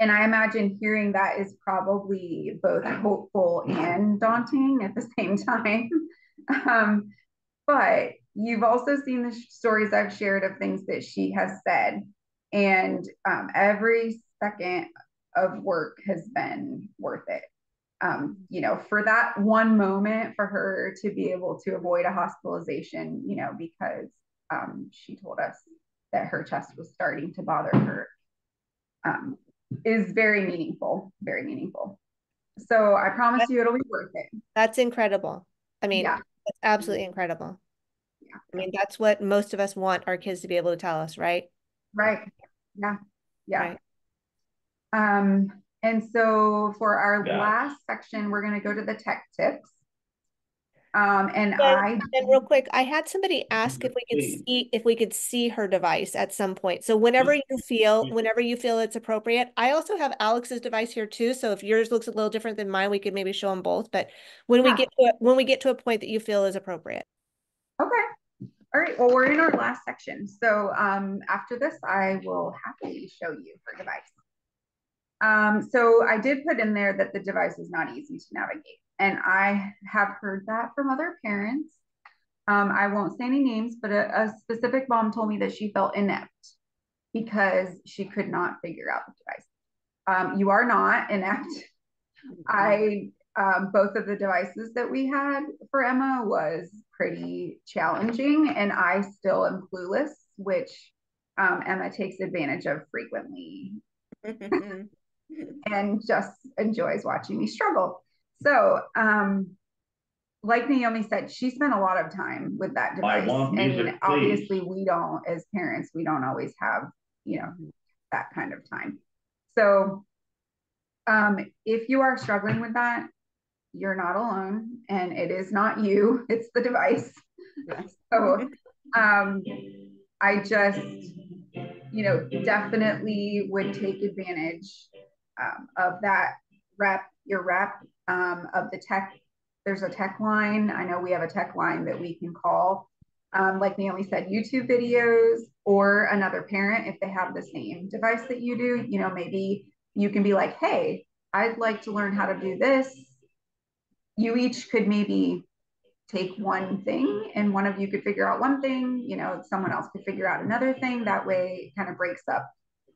and i imagine hearing that is probably both hopeful and daunting at the same time. Um but you've also seen the stories i've shared of things that she has said. And um, every second of work has been worth it um, you know, for that one moment for her to be able to avoid a hospitalization, you know, because um, she told us that her chest was starting to bother her, um, is very meaningful, very meaningful. So I promise that's, you it'll be worth it. That's incredible. I mean, yeah. that's absolutely incredible. Yeah. I mean, that's what most of us want our kids to be able to tell us, right? Right. Yeah. Yeah. Right. Um, and so for our yeah. last section, we're going to go to the tech tips. Um, and, and I and real quick, I had somebody ask if we could see if we could see her device at some point. So whenever you feel whenever you feel it's appropriate, I also have Alex's device here too. So if yours looks a little different than mine, we could maybe show them both. But when yeah. we get to when we get to a point that you feel is appropriate. Okay. All right. Well, we're in our last section. So um, after this, I will happily show you her device. Um, so I did put in there that the device is not easy to navigate. And I have heard that from other parents. Um, I won't say any names, but a, a, specific mom told me that she felt inept because she could not figure out the device. Um, you are not inept. I um, both of the devices that we had for Emma was pretty challenging, and I still am clueless, which um, Emma takes advantage of frequently and just enjoys watching me struggle. So, um, like Naomi said, she spent a lot of time with that device. Music, and obviously, please. we don't, as parents, we don't always have, you know, that kind of time. So, um, if you are struggling with that, you're not alone and it is not you, it's the device. So, um, I just, you know, definitely would take advantage um, of that rep, your rep um, of the tech there's a tech line. I know we have a tech line that we can call. Um, like Naomi said, YouTube videos or another parent, if they have the same device that you do, you know, maybe you can be like, hey, I'd like to learn how to do this. You each could maybe take one thing and one of you could figure out one thing, you know, someone else could figure out another thing. That way it kind of breaks up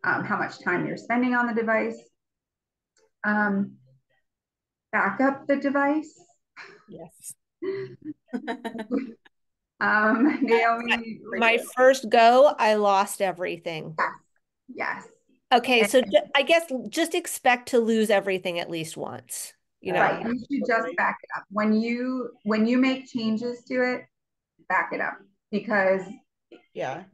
um, how much time you're spending on the device. Um, back up the device Yes. um, Naomi. My first go, I lost everything. Yes. yes. Okay, so I guess just expect to lose everything at least once. You know, right. you should just back it up when you when you make changes to it. Back it up because yeah,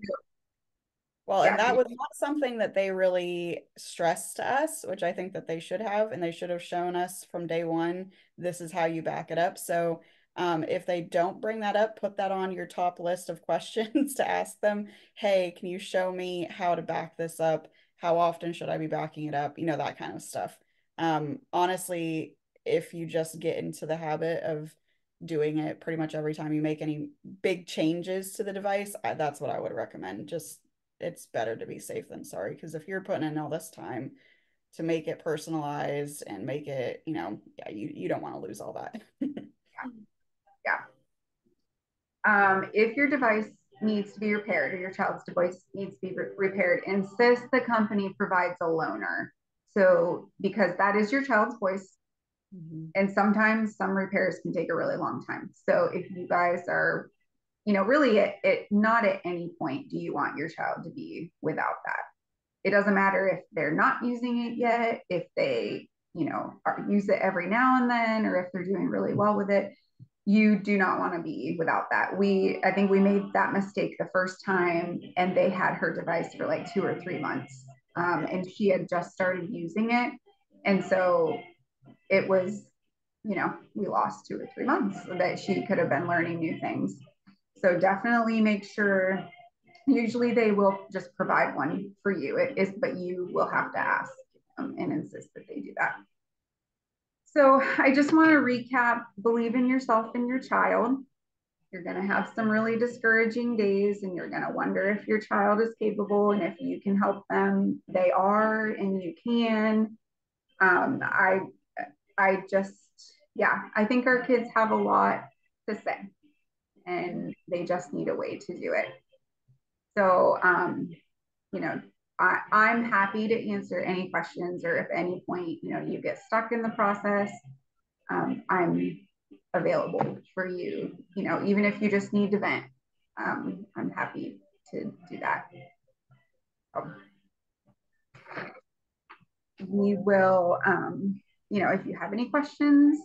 well, yeah. and that was not something that they really stressed to us, which I think that they should have, and they should have shown us from day one, this is how you back it up. So um, if they don't bring that up, put that on your top list of questions to ask them. Hey, can you show me how to back this up? How often should I be backing it up? You know, that kind of stuff. Um, honestly, if you just get into the habit of doing it pretty much every time you make any big changes to the device, I, that's what I would recommend. Just it's better to be safe than sorry because if you're putting in all this time to make it personalized and make it you know yeah you, you don't want to lose all that. Yeah. Yeah. Um, if your device needs to be repaired or your child's device needs to be re repaired insist the company provides a loaner. So because that is your child's voice. Mm -hmm. and sometimes some repairs can take a really long time. So if you guys are you know, really it, it not at any point do you want your child to be without that. It doesn't matter if they're not using it yet, if they, you know, are, use it every now and then, or if they're doing really well with it. You do not want to be without that. We, I think we made that mistake the first time, and they had her device for like two or three months, um, and she had just started using it, and so it was, you know, we lost two or three months that she could have been learning new things. So definitely make sure, usually they will just provide one for you, it is, but you will have to ask um, and insist that they do that. So I just want to recap, believe in yourself and your child. You're going to have some really discouraging days and you're going to wonder if your child is capable and if you can help them. They are and you can. Um, I, I just, yeah, I think our kids have a lot to say and they just need a way to do it. So, um, you know, I, I'm happy to answer any questions or if any point, you know, you get stuck in the process, um, I'm available for you, you know, even if you just need to vent, um, I'm happy to do that. We will, um, you know, if you have any questions,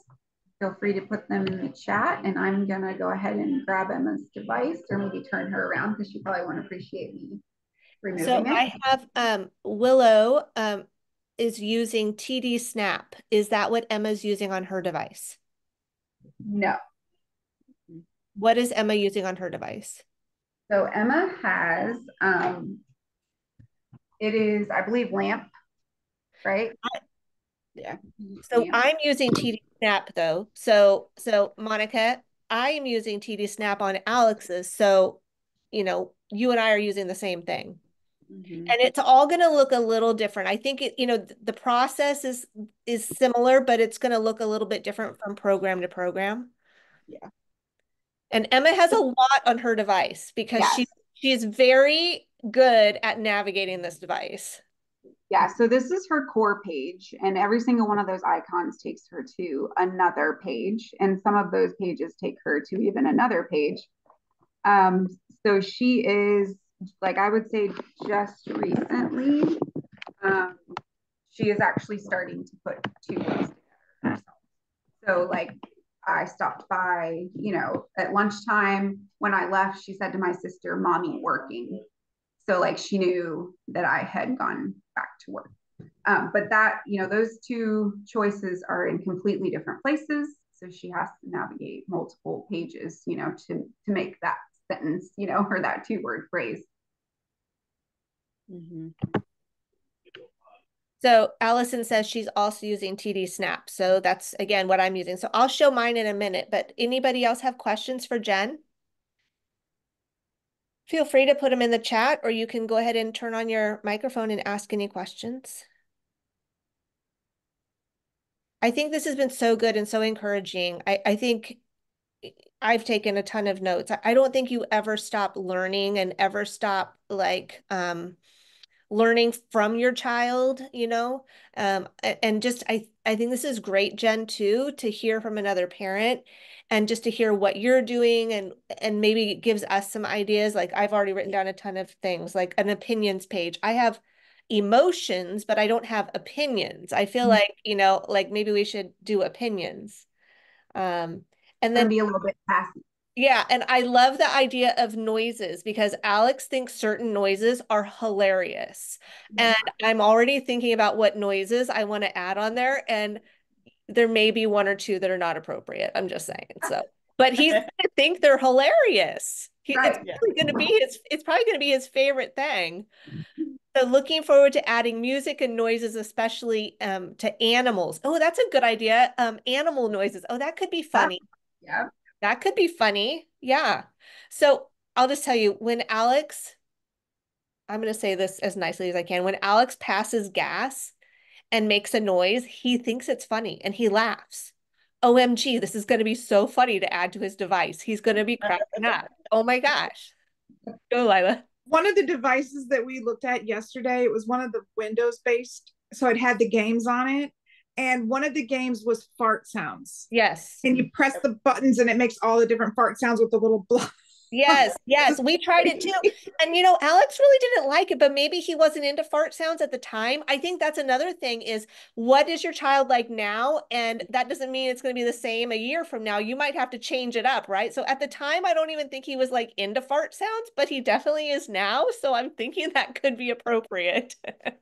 feel free to put them in the chat and I'm gonna go ahead and grab Emma's device or maybe turn her around because she probably won't appreciate me removing so it. I have um, Willow um, is using TD Snap. Is that what Emma's using on her device? No. What is Emma using on her device? So Emma has, um, it is, I believe, LAMP, right? Yeah. So yeah. I'm using TD Snap though. So so Monica, I am using TD Snap on Alex's. So, you know, you and I are using the same thing. Mm-hmm. And it's all going to look a little different. I think it, you know, the process is is similar, but it's going to look a little bit different from program to program. Yeah. And Emma has a lot on her device because yes. she she's very good at navigating this device. Yeah, so this is her core page, and every single one of those icons takes her to another page, and some of those pages take her to even another page. Um, so she is like I would say just recently, um, she is actually starting to put two books together. So like I stopped by, you know, at lunchtime when I left, she said to my sister, "Mommy working." So like she knew that I had gone back to work. Um, but that, you know, those two choices are in completely different places. So she has to navigate multiple pages, you know, to to make that sentence, you know, or that two word phrase. Mm-hmm. So Allison says she's also using TD Snap. So that's again what I'm using. So I'll show mine in a minute, but anybody else have questions for Jen? Feel free to put them in the chat or you can go ahead and turn on your microphone and ask any questions. I think this has been so good and so encouraging. I, I think I've taken a ton of notes. I, I don't think you ever stop learning and ever stop like um, learning from your child, you know? Um, and just I I think this is great, Jen, too, to hear from another parent and just to hear what you're doing and and maybe it gives us some ideas like i've already written down a ton of things like an opinions page. I have emotions but i don't have opinions. I feel mm-hmm. like you know like maybe we should do opinions. Um and then be a little bit passive yeah and i love the idea of noises because alex thinks certain noises are hilarious yeah. and i'm already thinking about what noises i want to add on there and there may be one or two that are not appropriate. I'm just saying. So, but he's gonna think they're hilarious. He, right. It's probably gonna be his. It's probably gonna be his favorite thing. So, looking forward to adding music and noises, especially um, to animals. Oh, that's a good idea. Um, animal noises. Oh, that could be funny. Yeah, that could be funny. Yeah. So I'll just tell you when Alex. I'm going to say this as nicely as I can. When Alex passes gas, and makes a noise, he thinks it's funny and he laughs. OMG, this is going to be so funny to add to his device. He's going to be cracking up. Oh my gosh. Go, Lila. One of the devices that we looked at yesterday, it was one of the Windows based. So it had the games on it. And one of the games was fart sounds. Yes. And you press the buttons and it makes all the different fart sounds with the little block. Yes, yes, we tried it too. And you know, Alex really didn't like it, but maybe he wasn't into fart sounds at the time. I think that's another thing is what is your child like now? And that doesn't mean it's going to be the same a year from now. You might have to change it up, right? So at the time, I don't even think he was like into fart sounds, but he definitely is now. So I'm thinking that could be appropriate.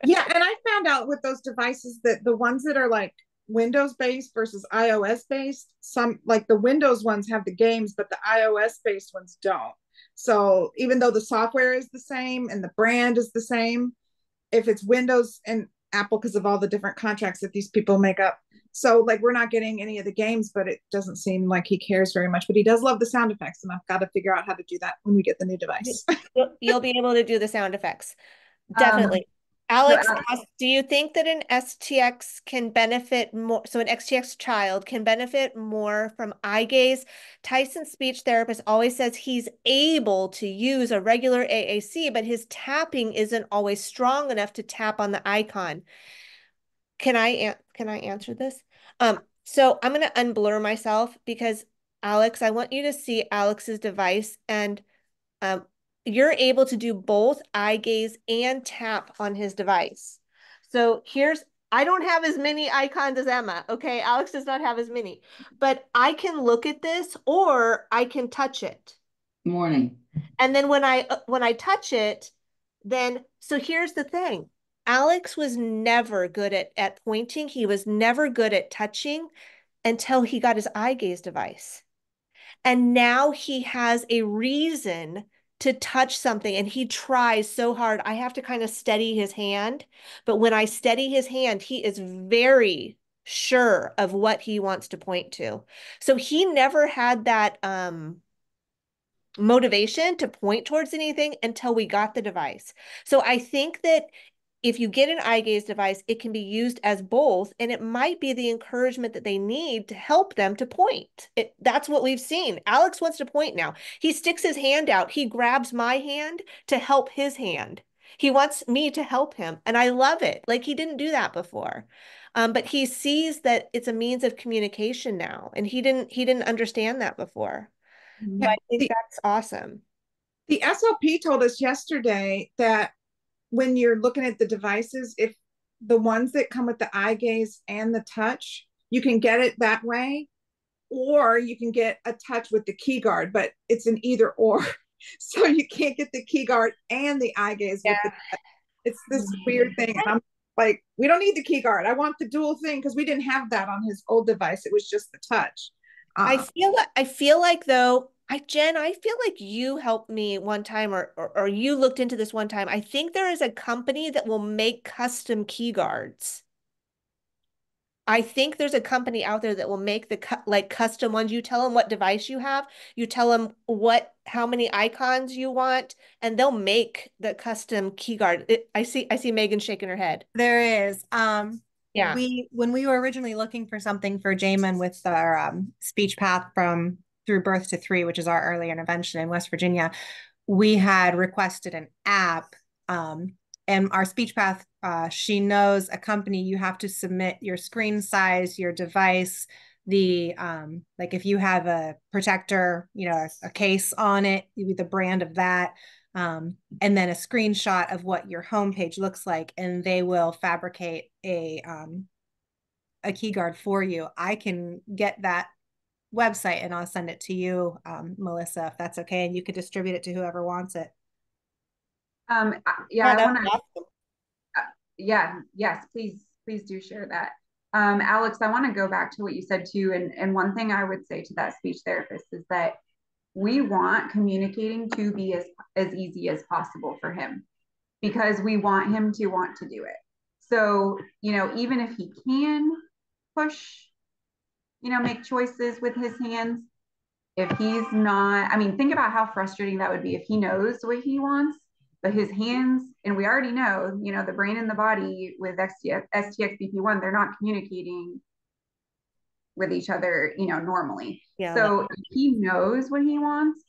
yeah, and I found out with those devices that the ones that are like Windows based versus iOS based. Some like the Windows ones have the games, but the iOS based ones don't. So even though the software is the same and the brand is the same, if it's Windows and Apple, because of all the different contracts that these people make up. So like we're not getting any of the games, but it doesn't seem like he cares very much. But he does love the sound effects, and I've got to figure out how to do that when we get the new device. You'll be able to do the sound effects. Definitely. Um, Alex asks, do you think that an STX can benefit more? So an STX child can benefit more from eye gaze. Tyson's speech therapist always says he's able to use a regular AAC, but his tapping isn't always strong enough to tap on the icon. Can I can I answer this? Um, so I'm going to unblur myself because Alex, I want you to see Alex's device and um, you're able to do both eye gaze and tap on his device. So here's, I don't have as many icons as Emma. Okay. Alex does not have as many, but I can look at this or I can touch it. Morning. And then when I, uh, when I touch it, then, so here's the thing. Alex was never good at, at pointing. He was never good at touching until he got his eye gaze device. And now he has a reason to touch something and he tries so hard. I have to kind of steady his hand. But when I steady his hand, he is very sure of what he wants to point to. So he never had that um motivation to point towards anything until we got the device. So I think that if you get an eye gaze device, it can be used as both, and it might be the encouragement that they need to help them to point. It, that's what we've seen. Alex wants to point now. He sticks his hand out. He grabs my hand to help his hand. He wants me to help him, and I love it. Like he didn't do that before. Um, but he sees that it's a means of communication now, and he didn't he didn't understand that before. Mm-hmm. I think that's awesome. The SLP told us yesterday that when you're looking at the devices, if the ones that come with the eye gaze and the touch, you can get it that way, or you can get a touch with the key guard, but it's an either or. So you can't get the key guard and the eye gaze with the. It's this weird thing. And I'm like, we don't need the key guard. I want the dual thing because we didn't have that on his old device. It was just the touch. I Uh, feel I feel like though, I Jen, I feel like you helped me one time or, or or you looked into this one time. I think there is a company that will make custom key guards. I think there's a company out there that will make the cu like custom ones. You tell them what device you have, you tell them what how many icons you want, and they'll make the custom key guard. It, I see I see Megan shaking her head. There is. Um, Yeah. we when we were originally looking for something for Jamin with our um, speech path from through birth to three, which is our early intervention in West Virginia, we had requested an app. Um, and our speech path, uh, she knows a company. You have to submit your screen size, your device, the um, like if you have a protector, you know, a, a case on it, the brand of that um, and then a screenshot of what your homepage looks like, and they will fabricate a um, a key guard for you. I can get that website and I'll send it to you, um, Melissa, if that's okay, and you could distribute it to whoever wants it. Um, yeah, I wanna, awesome. yeah, yes, please, please do share that. Um, Alex, I want to go back to what you said too, and and one thing I would say to that speech therapist is that we want communicating to be as as easy as possible for him because we want him to want to do it. So, you know, even if he can push, you know, make choices with his hands, if he's not, I mean, think about how frustrating that would be if he knows what he wants, but his hands, and we already know, you know, the brain and the body with STX, STXBP1, they're not communicating with each other, you know, normally. Yeah. So he knows what he wants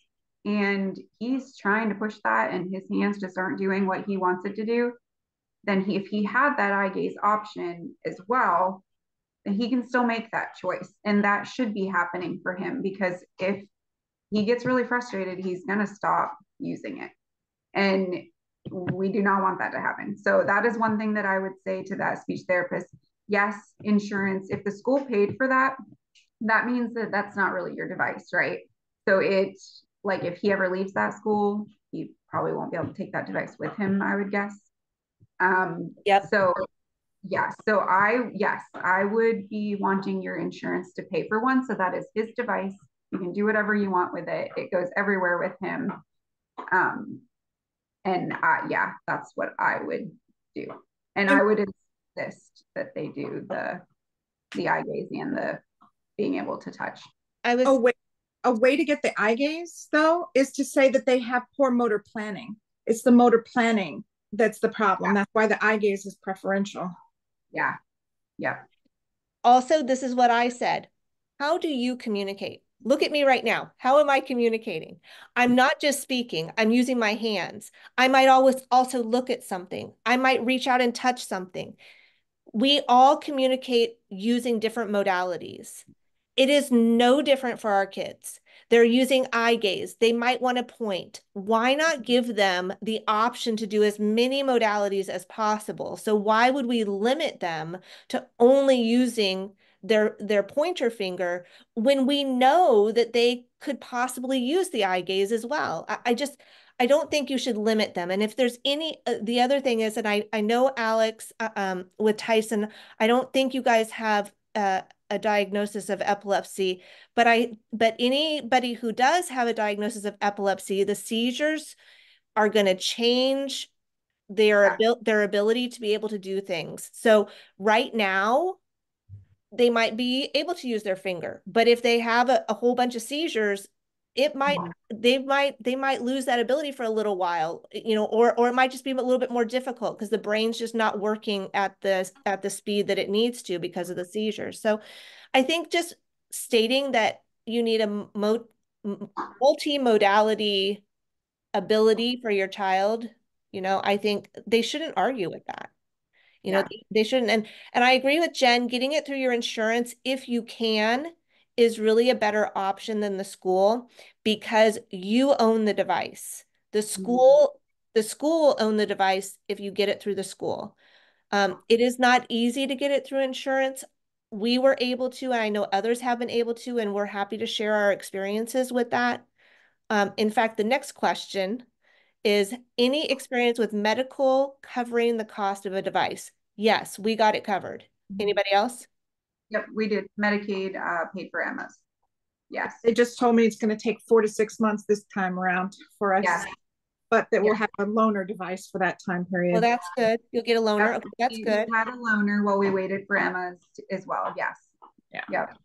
and he's trying to push that and his hands just aren't doing what he wants it to do, then he, if he had that eye gaze option as well, he can still make that choice. And that should be happening for him because if he gets really frustrated, he's going to stop using it. And we do not want that to happen. So that is one thing that I would say to that speech therapist. Yes, insurance, if the school paid for that, that means that that's not really your device, right? So it's like if he ever leaves that school, he probably won't be able to take that device with him, I would guess. Um, Yep. so yeah, so I, yes, I would be wanting your insurance to pay for one. So that is his device. You can do whatever you want with it. It goes everywhere with him. Um, and uh, yeah, that's what I would do. And I would insist that they do the, the eye gaze and the being able to touch. I was a way a way to get the eye gaze though is to say that they have poor motor planning. It's the motor planning that's the problem. That's why the eye gaze is preferential. Yeah. Yeah. also this is what I said. How do you communicate? Look at me right now. How am I communicating? I'm not just speaking, I'm using my hands. I might always also look at something. I might reach out and touch something. We all communicate using different modalities. It is no different for our kids. They're using eye gaze. They might want to point. Why not give them the option to do as many modalities as possible? So why would we limit them to only using their their pointer finger when we know that they could possibly use the eye gaze as well? I, I just I don't think you should limit them. And if there's any, uh, the other thing is, and I I know Alex uh, um, with Tyson, I don't think you guys have uh, a diagnosis of epilepsy, but I but anybody who does have a diagnosis of epilepsy, the seizures are going to change their Yeah. abil- their ability to be able to do things. So right now, they might be able to use their finger, but if they have a, a whole bunch of seizures, it might they might they might lose that ability for a little while, you know, or or it might just be a little bit more difficult because the brain's just not working at the at the speed that it needs to because of the seizures. So I think just stating that you need a mo- multi-modality ability for your child, you know, I think they shouldn't argue with that. You know, they, they shouldn't. And and I agree with Jen, getting it through your insurance if you can is really a better option than the school because you own the device. The school, the school will own the device if you get it through the school. Um, it is not easy to get it through insurance. We were able to, and I know others have been able to, and we're happy to share our experiences with that. Um, in fact, the next question is any experience with medical covering the cost of a device? Yes, we got it covered. Mhm. Anybody else? Yep, we did. Medicaid uh, paid for Emma's. Yes. They just told me it's gonna take four to six months this time around for us. Yes. But that we'll have a loaner device for that time period. Well, that's good. You'll get a loaner. Yep, Okay, that's good. We had a loaner while we waited for Emma's as well. Yes. Yeah. Yep.